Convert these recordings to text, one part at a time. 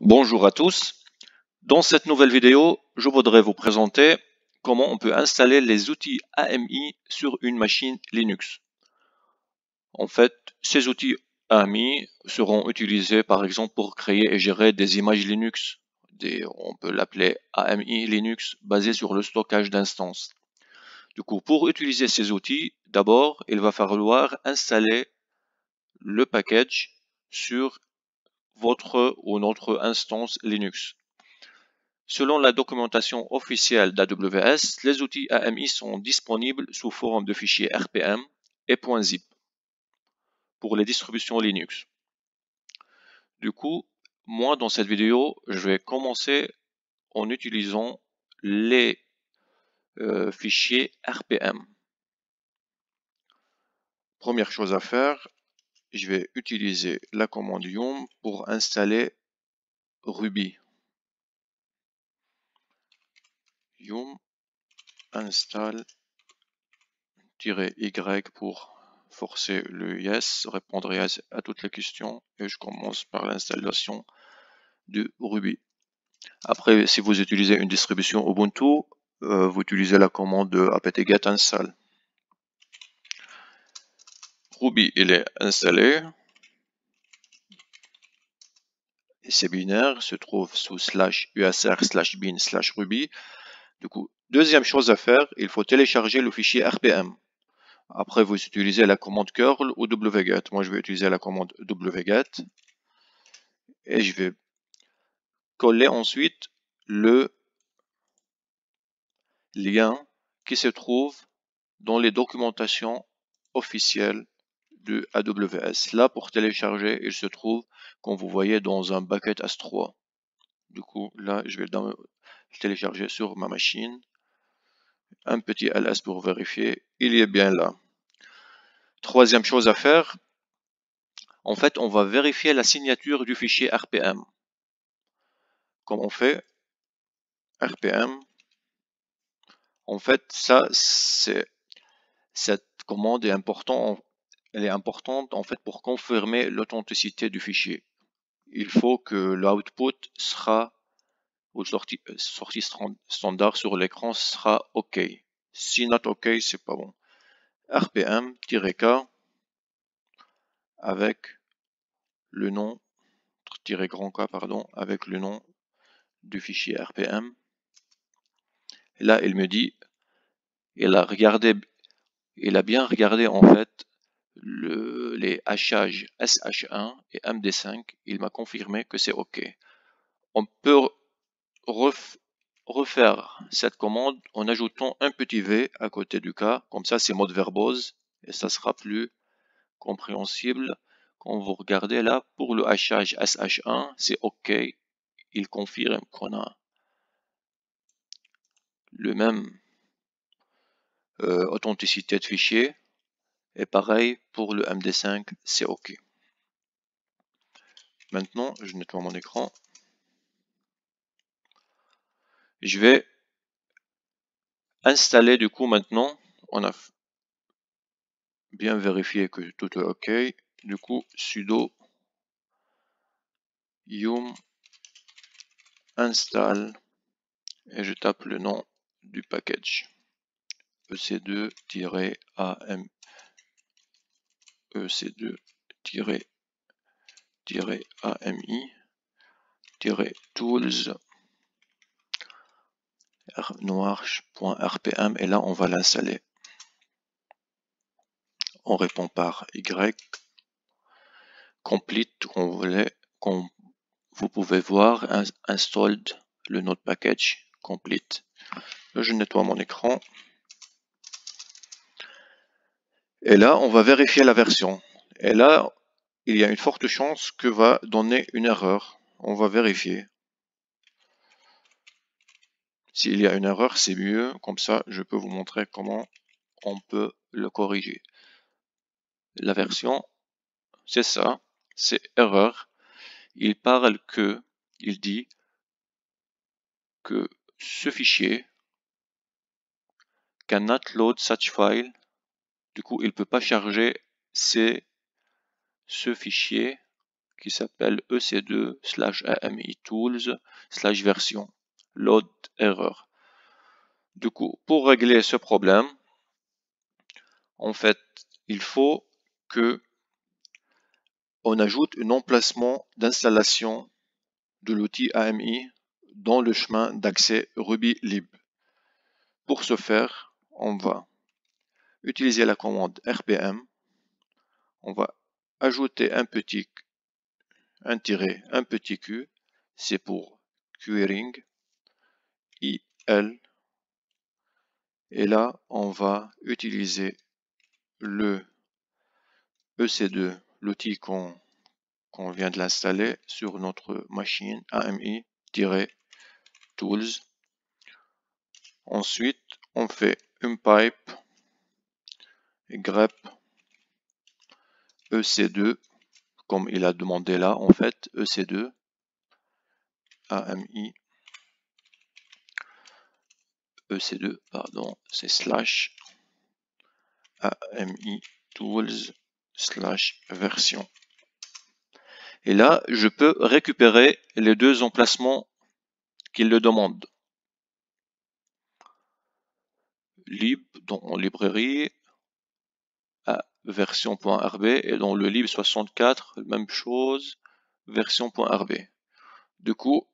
Bonjour à tous. Dans cette nouvelle vidéo, je voudrais vous présenter comment on peut installer les outils AMI sur une machine Linux. En fait, ces outils AMI seront utilisés par exemple pour créer et gérer des images Linux. on peut l'appeler AMI Linux basé sur le stockage d'instances. Du coup, pour utiliser ces outils, d'abord, il va falloir installer le package sur votre ou notre instance Linux. Selon la documentation officielle d'AWS, les outils AMI sont disponibles sous forme de fichiers RPM et .zip pour les distributions Linux. Du coup, moi dans cette vidéo, je vais commencer en utilisant les euh, fichiers RPM. Première chose à faire, je vais utiliser la commande yum pour installer Ruby. yum install-y pour forcer le yes, répondre yes à toutes les questions et je commence par l'installation de Ruby. Après, si vous utilisez une distribution Ubuntu, euh, vous utilisez la commande apt-get install. Ruby, il est installé. Et c'est binaire, se trouve sous slash usr slash bin slash ruby. Du coup, deuxième chose à faire, il faut télécharger le fichier RPM. Après, vous utilisez la commande curl ou wget. Moi, je vais utiliser la commande wget. Et je vais coller ensuite le lien qui se trouve dans les documentations officielles AWS. Là, pour télécharger, il se trouve, comme vous voyez, dans un bucket S3. Du coup, là, je vais télécharger sur ma machine. Un petit ls pour vérifier. Il est bien là. Troisième chose à faire, en fait, on va vérifier la signature du fichier RPM. Comme on fait RPM. En fait, ça, c'est cette commande est importante elle est importante en fait pour confirmer l'authenticité du fichier. Il faut que l'output sera ou sortie, euh, sortie standard sur l'écran sera OK. Si not OK, c'est pas bon. rpm-k avec le nom grand K pardon avec le nom du fichier rpm. Là, il me dit, il a regardé, il a bien regardé en fait le, les hachages SH1 et MD5, il m'a confirmé que c'est OK. On peut refaire cette commande en ajoutant un petit V à côté du cas, comme ça c'est mode verbose et ça sera plus compréhensible. Quand vous regardez là, pour le hachage SH1, c'est OK. Il confirme qu'on a le même euh, authenticité de fichier et pareil, pour le MD5, c'est OK. Maintenant, je nettoie mon écran. Je vais installer du coup maintenant. On a bien vérifié que tout est OK. Du coup, sudo yum install et je tape le nom du package ec2-am ec2-ami-tools noir.rpm et là on va l'installer. On répond par Y. Complete, vous pouvez voir, installed le node package complete. je nettoie mon écran. Et là, on va vérifier la version. Et là, il y a une forte chance que va donner une erreur. On va vérifier. S'il y a une erreur, c'est mieux. Comme ça, je peux vous montrer comment on peut le corriger. La version, c'est ça. C'est erreur. Il parle que, il dit que ce fichier cannot load such file du coup, il ne peut pas charger ce fichier qui s'appelle ec2 slash AMI tools slash version load error. Du coup, pour régler ce problème, en fait, il faut que on ajoute un emplacement d'installation de l'outil AMI dans le chemin d'accès Ruby lib. Pour ce faire, on va utiliser la commande rpm. On va ajouter un petit un tiret, un petit q, c'est pour querying, il, et là on va utiliser le EC2, l'outil qu'on vient de l'installer sur notre machine AMI-tools. Ensuite, on fait une pipe grep EC2 comme il a demandé là, en fait, EC2, AMI, EC2, pardon, c'est slash AMI tools slash version. Et là, je peux récupérer les deux emplacements qu'il le demande. lib dans librairie version.rb et dans le lib 64, même chose, version.rb. Du coup,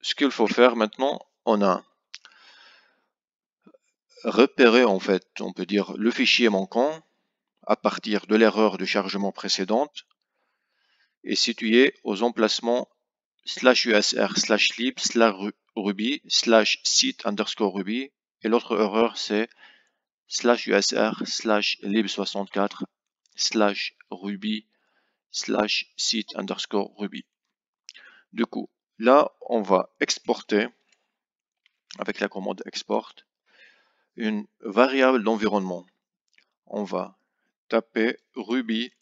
ce qu'il faut faire maintenant, on a repéré en fait, on peut dire, le fichier manquant à partir de l'erreur de chargement précédente et situé aux emplacements slash usr slash lib slash ruby slash site underscore ruby et l'autre erreur c'est slash usr slash lib64 slash ruby slash site underscore ruby. Du coup, là, on va exporter avec la commande export une variable d'environnement. On va taper ruby,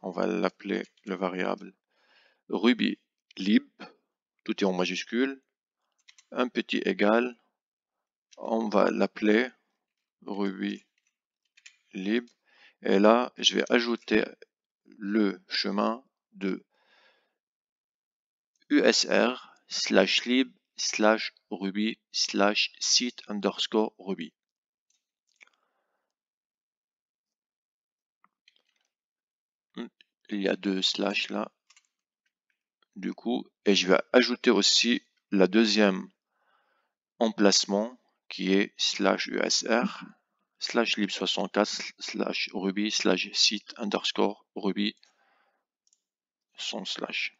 on va l'appeler le variable ruby lib, tout est en majuscule, un petit égal, on va l'appeler ruby lib. Et là, je vais ajouter le chemin de usr slash lib slash ruby slash site underscore ruby. Hmm, il y a deux slash là. Du coup, et je vais ajouter aussi la deuxième emplacement qui est slash usr slash lib64 slash ruby slash site underscore ruby son slash.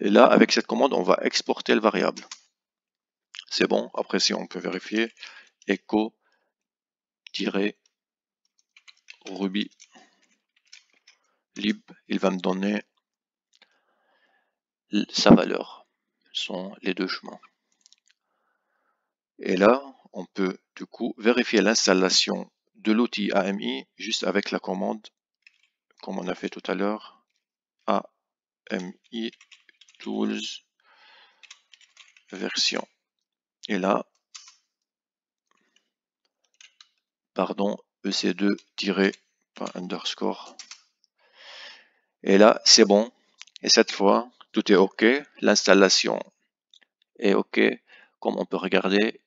Et là, avec cette commande, on va exporter le variable. C'est bon. Après, si on peut vérifier, echo ruby lib, il va me donner sa valeur. Ce sont les deux chemins. Et là, on peut du coup vérifier l'installation de l'outil AMI juste avec la commande, comme on a fait tout à l'heure, AMI tools version. Et là, pardon, EC2 underscore. Et là, c'est bon. Et cette fois, tout est OK. L'installation est OK. Comme on peut regarder,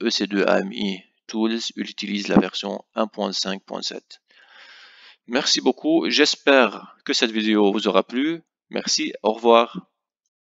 EC2 AMI Tools utilise la version 1.5.7. Merci beaucoup, j'espère que cette vidéo vous aura plu. Merci, au revoir.